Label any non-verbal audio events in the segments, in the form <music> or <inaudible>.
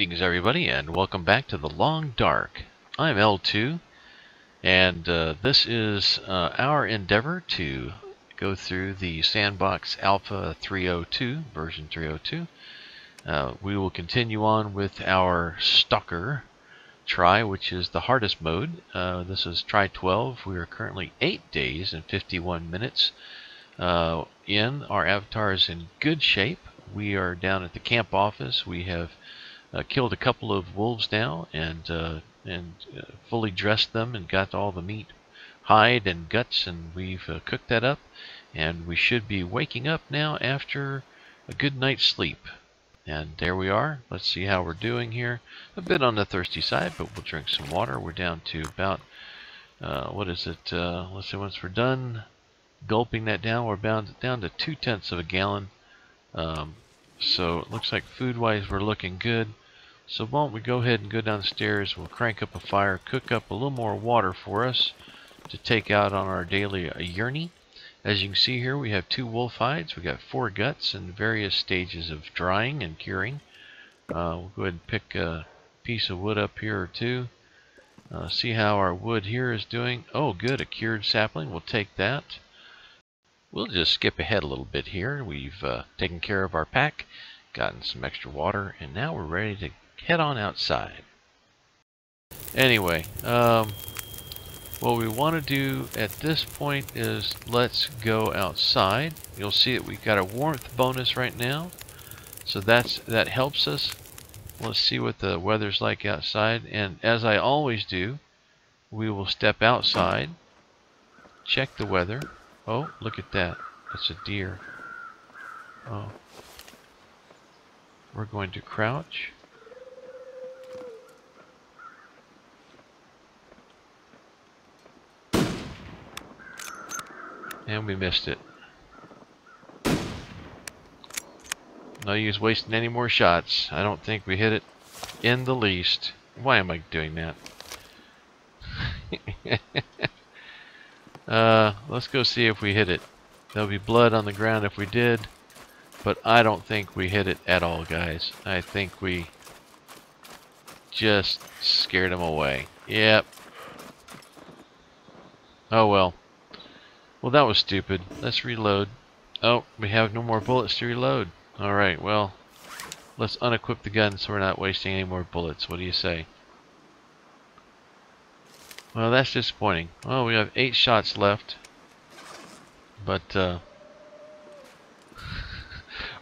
Greetings everybody and welcome back to the Long Dark. I'm L2 and uh, this is uh, our endeavor to go through the Sandbox Alpha 302, version 302. Uh, we will continue on with our Stalker try, which is the hardest mode. Uh, this is try 12. We are currently 8 days and 51 minutes uh, in. Our avatar is in good shape. We are down at the camp office. We have uh, killed a couple of wolves now and uh, and uh, fully dressed them and got all the meat, hide and guts, and we've uh, cooked that up. And we should be waking up now after a good night's sleep. And there we are. Let's see how we're doing here. A bit on the thirsty side, but we'll drink some water. We're down to about, uh, what is it? Uh, let's see, once we're done gulping that down, we're bound down to two tenths of a gallon. Um, so it looks like food-wise we're looking good. So why don't we go ahead and go downstairs, we'll crank up a fire, cook up a little more water for us to take out on our daily yearny. As you can see here, we have two wolf hides. We got four guts in various stages of drying and curing. Uh, we'll go ahead and pick a piece of wood up here or two. Uh, see how our wood here is doing. Oh, good, a cured sapling. We'll take that. We'll just skip ahead a little bit here. We've uh, taken care of our pack, gotten some extra water, and now we're ready to head on outside. Anyway, um, what we want to do at this point is let's go outside. You'll see that we've got a warmth bonus right now. So that's that helps us. Let's see what the weather's like outside. And as I always do, we will step outside, check the weather. Oh, look at that. That's a deer. Oh. We're going to crouch. And we missed it. No use wasting any more shots. I don't think we hit it in the least. Why am I doing that? <laughs> uh, let's go see if we hit it. There'll be blood on the ground if we did. But I don't think we hit it at all, guys. I think we just scared him away. Yep. Oh well. Well, that was stupid. Let's reload. Oh, we have no more bullets to reload. Alright, well, let's unequip the gun so we're not wasting any more bullets. What do you say? Well, that's disappointing. Well, we have eight shots left. But, uh, <laughs>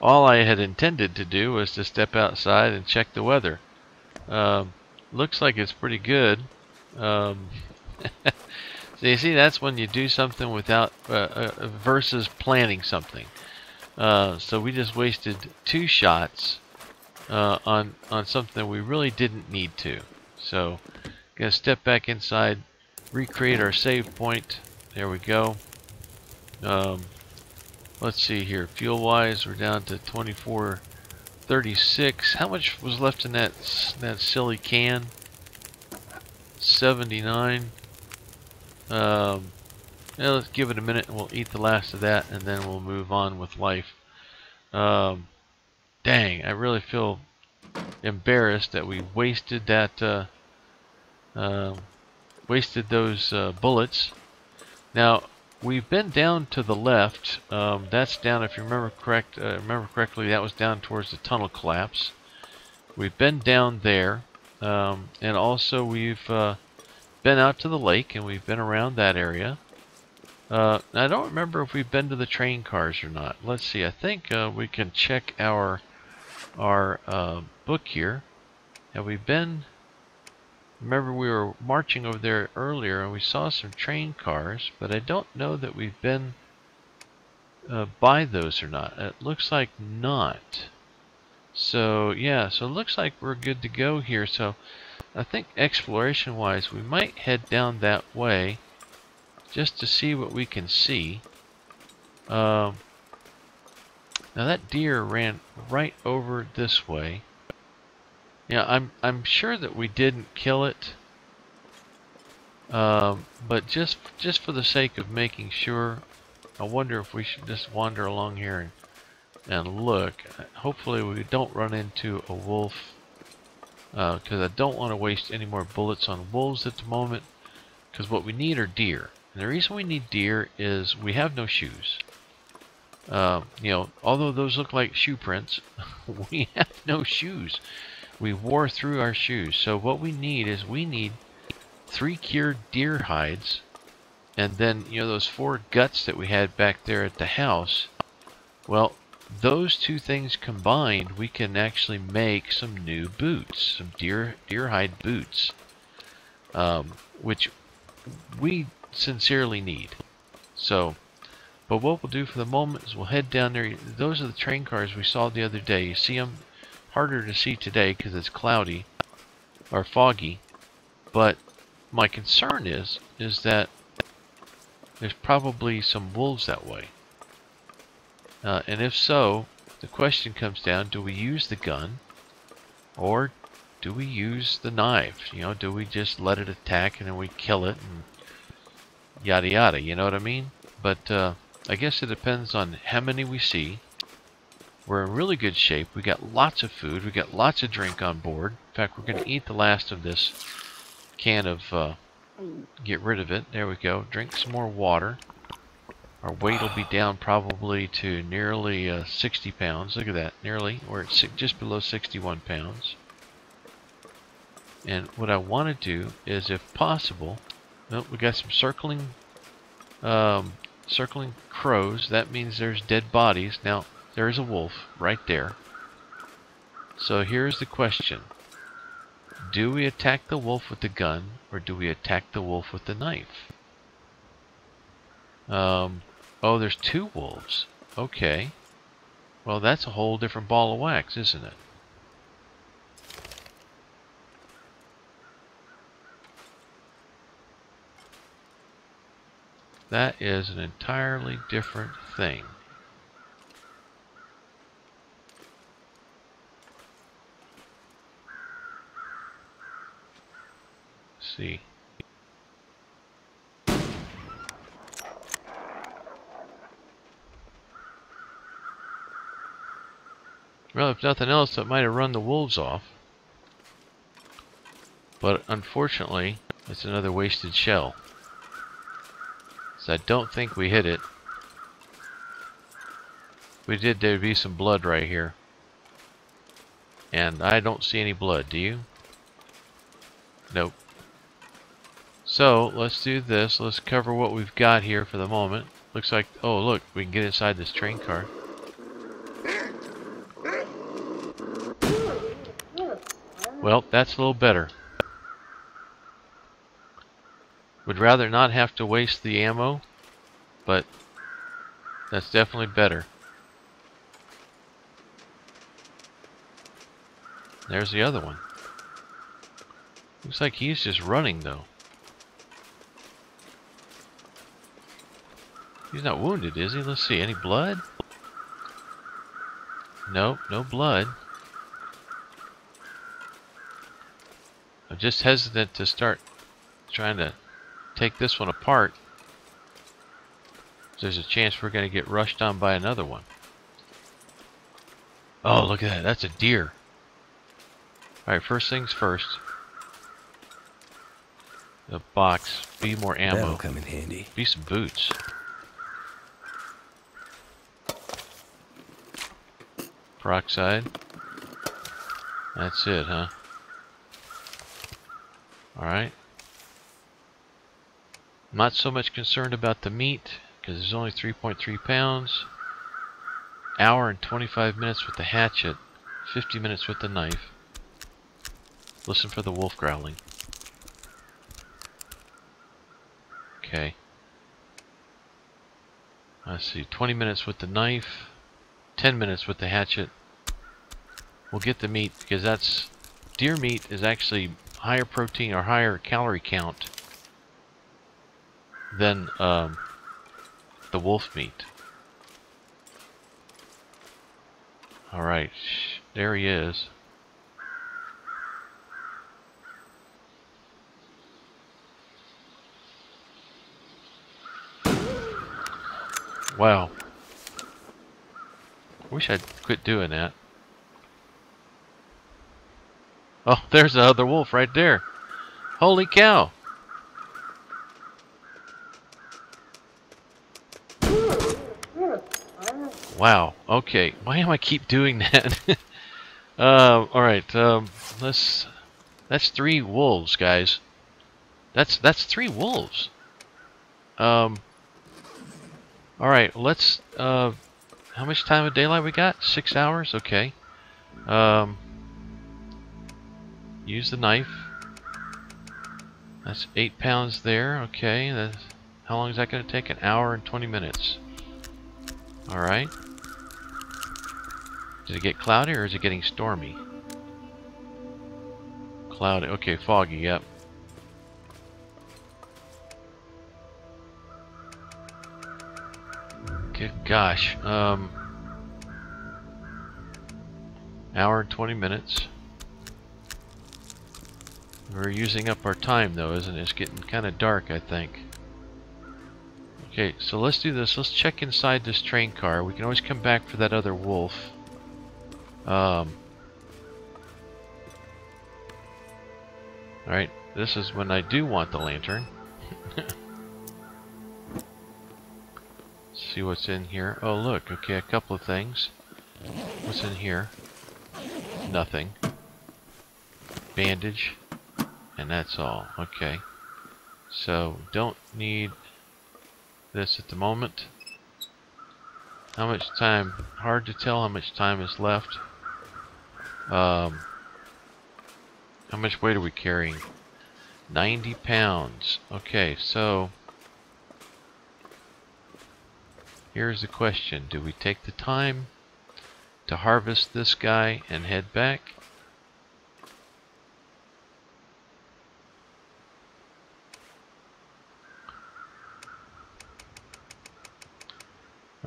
all I had intended to do was to step outside and check the weather. Um, looks like it's pretty good. Um, <laughs> So you see, that's when you do something without uh, uh, versus planning something. Uh, so we just wasted two shots uh, on on something we really didn't need to. So gonna step back inside, recreate our save point. There we go. Um, let's see here. Fuel wise, we're down to 2436. How much was left in that that silly can? 79. Um, yeah, let's give it a minute and we'll eat the last of that and then we'll move on with life. Um, dang, I really feel embarrassed that we wasted that, uh, uh, wasted those uh, bullets. Now, we've been down to the left. Um, that's down, if you remember correct, uh, remember correctly, that was down towards the tunnel collapse. We've been down there, um, and also we've uh, been out to the lake and we've been around that area. Uh, I don't remember if we've been to the train cars or not. Let's see. I think uh, we can check our our uh, book here. Have we been? Remember we were marching over there earlier and we saw some train cars, but I don't know that we've been uh, by those or not. It looks like not. So yeah, so it looks like we're good to go here. So I think exploration wise we might head down that way just to see what we can see. Um, now that deer ran right over this way. Yeah, I'm I'm sure that we didn't kill it. Um, but just just for the sake of making sure, I wonder if we should just wander along here and and look. Hopefully we don't run into a wolf because uh, I don't want to waste any more bullets on wolves at the moment because what we need are deer. And the reason we need deer is we have no shoes. Uh, you know, although those look like shoe prints, <laughs> we have no shoes. We wore through our shoes. So what we need is we need three cured deer hides and then, you know, those four guts that we had back there at the house. Well, those two things combined, we can actually make some new boots, some deer deer hide boots, um, which we sincerely need. So, but what we'll do for the moment is we'll head down there. Those are the train cars we saw the other day. You see them harder to see today because it's cloudy or foggy. But my concern is is that there's probably some wolves that way. Uh, and if so, the question comes down, do we use the gun or do we use the knife? You know, do we just let it attack and then we kill it and yada yada, you know what I mean? But uh, I guess it depends on how many we see. We're in really good shape. We got lots of food. We got lots of drink on board. In fact, we're going to eat the last of this can of, uh, get rid of it. There we go. Drink some more water. Our weight will be down probably to nearly uh, 60 pounds. Look at that. Nearly. We're at just below 61 pounds. And what I want to do is, if possible, oh, we got some circling um, circling crows. That means there's dead bodies. Now, there's a wolf right there. So here's the question. Do we attack the wolf with the gun, or do we attack the wolf with the knife? Um, oh, there's two wolves. Okay. Well, that's a whole different ball of wax, isn't it? That is an entirely different thing. See. Well, if nothing else, that might have run the wolves off. But unfortunately, it's another wasted shell. So I don't think we hit it. If we did, there'd be some blood right here. And I don't see any blood, do you? Nope. So, let's do this. Let's cover what we've got here for the moment. Looks like, oh look, we can get inside this train car. Well, that's a little better. Would rather not have to waste the ammo, but that's definitely better. There's the other one. Looks like he's just running though. He's not wounded, is he? Let's see. Any blood? Nope, no blood. I'm just hesitant to start trying to take this one apart, there's a chance we're going to get rushed on by another one. Oh, look at that. That's a deer. Alright, first things first. The box. Be more ammo. That'll come in handy. Be some boots. Peroxide. That's it, huh? Alright. Not so much concerned about the meat because it's only 3.3 pounds. Hour and 25 minutes with the hatchet, 50 minutes with the knife. Listen for the wolf growling. Okay. Let's see, 20 minutes with the knife, 10 minutes with the hatchet. We'll get the meat because that's deer meat is actually higher protein or higher calorie count than um, the wolf meat. Alright, there he is. Wow. Wish I'd quit doing that. Oh, there's the other wolf right there. Holy cow. Wow. Okay. Why am I keep doing that? <laughs> uh, all right. Um, let's. That's three wolves, guys. That's that's three wolves. Um. All right. Let's. Uh, how much time of daylight we got? Six hours. Okay. Um. Use the knife. That's eight pounds there. Okay. That's, how long is that going to take? An hour and 20 minutes. Alright. Did it get cloudy or is it getting stormy? Cloudy. Okay, foggy, yep. Good gosh. Um, hour and 20 minutes. We're using up our time though, isn't it? It's getting kind of dark, I think. Okay, so let's do this. Let's check inside this train car. We can always come back for that other wolf. Um, Alright, this is when I do want the lantern. <laughs> see what's in here. Oh look, okay, a couple of things. What's in here? Nothing. Bandage. And that's all. Okay. So, don't need this at the moment. How much time? Hard to tell how much time is left. Um, how much weight are we carrying? 90 pounds. Okay, so here's the question. Do we take the time to harvest this guy and head back?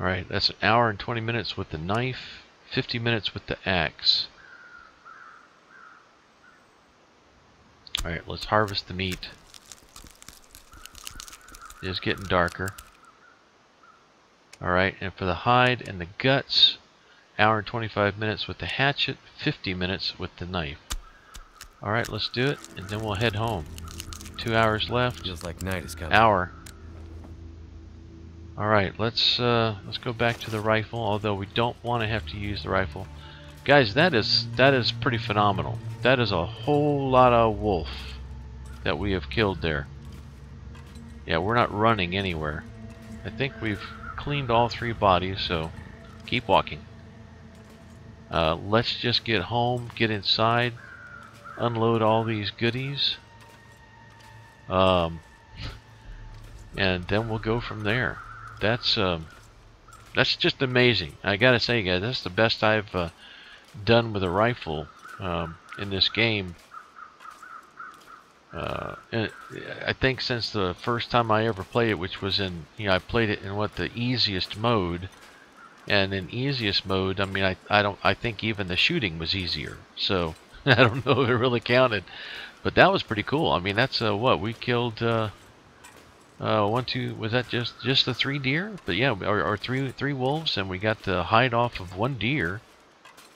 Alright, that's an hour and 20 minutes with the knife, 50 minutes with the axe. Alright, let's harvest the meat. It is getting darker. Alright, and for the hide and the guts, hour and 25 minutes with the hatchet, 50 minutes with the knife. Alright, let's do it, and then we'll head home. Two hours left. Feels like night is coming. Hour. Alright, let's uh, let's go back to the rifle, although we don't want to have to use the rifle. Guys, that is that is pretty phenomenal. That is a whole lot of wolf that we have killed there. Yeah, we're not running anywhere. I think we've cleaned all three bodies, so keep walking. Uh, let's just get home, get inside, unload all these goodies, um, <laughs> and then we'll go from there that's um, that's just amazing. I gotta say, guys, that's the best I've uh, done with a rifle um, in this game. Uh, I think since the first time I ever played it, which was in, you know, I played it in what the easiest mode, and in easiest mode, I mean, I, I don't, I think even the shooting was easier. So <laughs> I don't know if it really counted, but that was pretty cool. I mean, that's uh, what we killed. Uh, uh, one, two, was that just just the three deer? But yeah, or, three three wolves, and we got the hide off of one deer.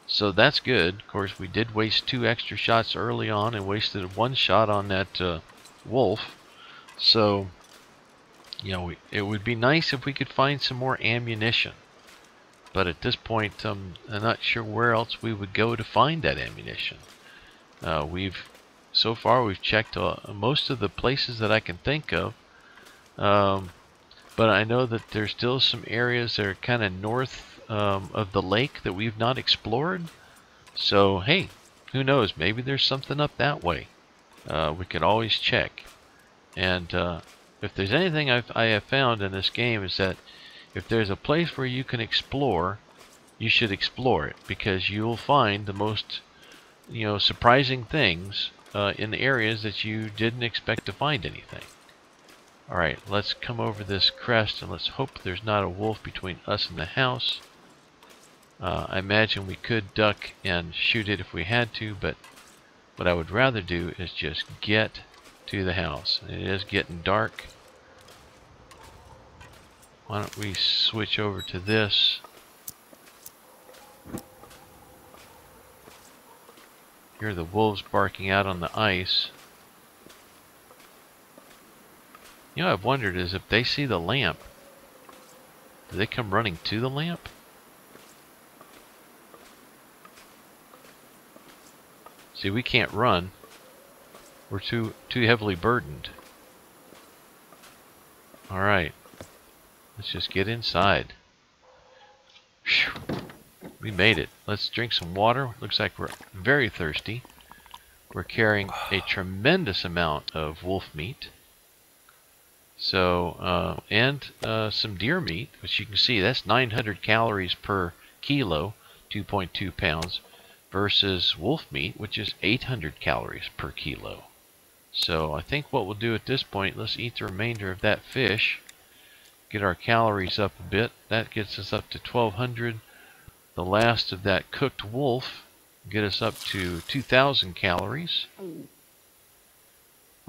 So that's good. Of course, we did waste two extra shots early on and wasted one shot on that uh, wolf. So, you know, we, it would be nice if we could find some more ammunition. But at this point, um, I'm not sure where else we would go to find that ammunition. Uh, we've, so far, we've checked uh, most of the places that I can think of. Um, but I know that there's still some areas that are kind of north um, of the lake that we've not explored. So, hey, who knows? Maybe there's something up that way. Uh, we could always check. And uh, if there's anything I've, I have found in this game is that if there's a place where you can explore, you should explore it because you'll find the most, you know, surprising things uh, in the areas that you didn't expect to find anything. Alright, let's come over this crest and let's hope there's not a wolf between us and the house. Uh, I imagine we could duck and shoot it if we had to, but what I would rather do is just get to the house. It is getting dark. Why don't we switch over to this. Hear the wolves barking out on the ice. You know, I've wondered is if they see the lamp, do they come running to the lamp? See, we can't run. We're too too heavily burdened. All right. Let's just get inside. Whew. We made it. Let's drink some water. Looks like we're very thirsty. We're carrying a tremendous amount of wolf meat. So, uh, and uh, some deer meat, which you can see that's 900 calories per kilo, 2.2 pounds, versus wolf meat, which is 800 calories per kilo. So I think what we'll do at this point, let's eat the remainder of that fish, get our calories up a bit. That gets us up to 1200. The last of that cooked wolf get us up to 2000 calories.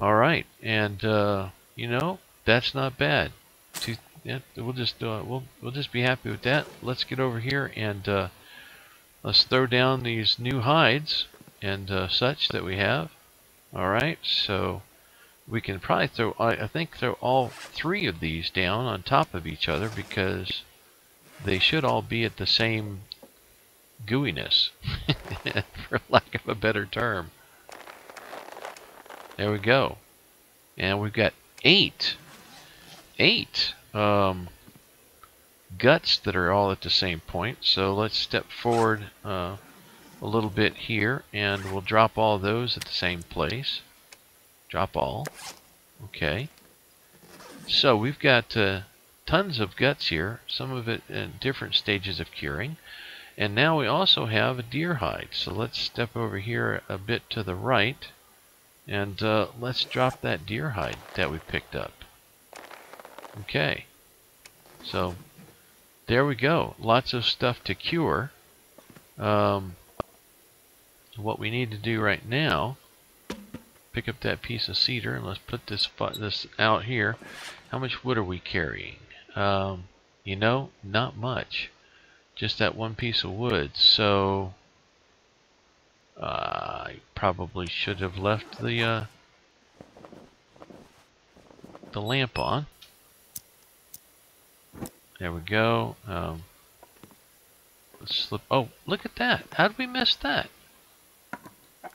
All right, and uh, you know that's not bad. Two, yeah, we'll just uh, we'll we'll just be happy with that. Let's get over here and uh, let's throw down these new hides and uh, such that we have. All right, so we can probably throw I, I think throw all three of these down on top of each other because they should all be at the same gooiness, <laughs> for lack of a better term. There we go. And we've got eight eight um, guts that are all at the same point. So let's step forward uh, a little bit here and we'll drop all those at the same place. Drop all. Okay. So we've got uh, tons of guts here, some of it in different stages of curing. And now we also have a deer hide. So let's step over here a bit to the right and uh, let's drop that deer hide that we picked up. Okay. So, there we go. Lots of stuff to cure. Um, what we need to do right now, pick up that piece of cedar and let's put this this out here. How much wood are we carrying? Um, you know, not much. Just that one piece of wood. So, uh, I probably should have left the uh, the lamp on. There we go. Um, let's slip. Oh, look at that. How did we miss that?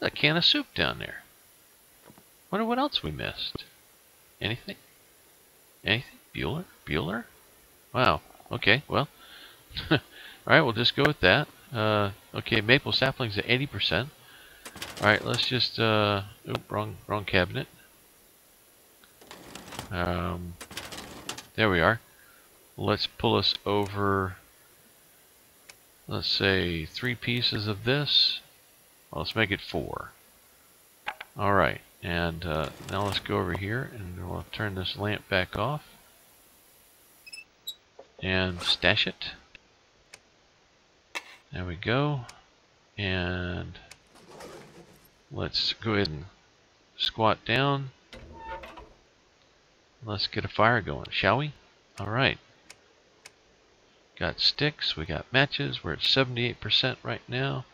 a can of soup down there. Wonder what else we missed. Anything? Anything? Bueller? Bueller? Wow. Okay, well. <laughs> Alright, we'll just go with that. Uh, okay, maple saplings at 80%. Alright, let's just, uh, oop, wrong, wrong cabinet. Um, there we are let's pull us over, let's say, three pieces of this. Well, let's make it four. All right, and uh, now let's go over here and we'll turn this lamp back off and stash it. There we go. And let's go ahead and squat down. Let's get a fire going, shall we? All right. Got sticks, we got matches, we're at 78% right now.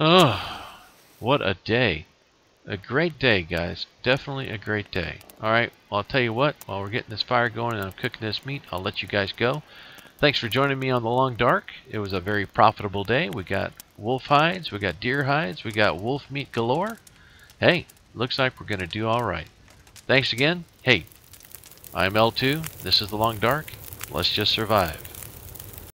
Oh, what a day. A great day, guys. Definitely a great day. Alright, well, I'll tell you what, while we're getting this fire going and I'm cooking this meat, I'll let you guys go. Thanks for joining me on the Long Dark. It was a very profitable day. We got wolf hides, we got deer hides, we got wolf meat galore. Hey, looks like we're going to do alright. Thanks again. Hey, I'm L2. This is the Long Dark. Let's just survive.